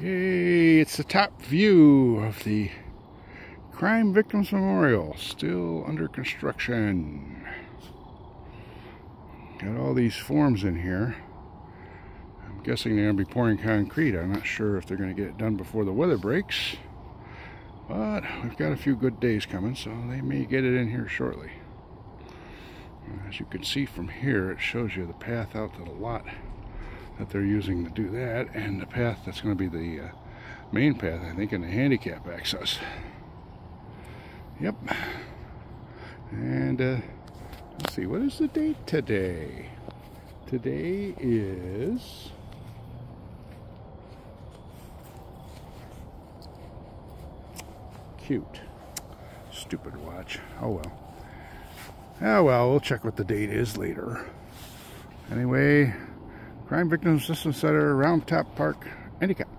Yay, it's the top view of the Crime Victims Memorial, still under construction. Got all these forms in here. I'm guessing they're going to be pouring concrete. I'm not sure if they're going to get it done before the weather breaks. But we've got a few good days coming, so they may get it in here shortly. As you can see from here, it shows you the path out to the lot that they're using to do that and the path that's going to be the uh, main path I think in the handicap access. Yep. And uh, let's see what is the date today? Today is cute. Stupid watch. Oh well. Oh well we'll check what the date is later. Anyway Crime Victim Assistance Center, Round Top Park, Endicott.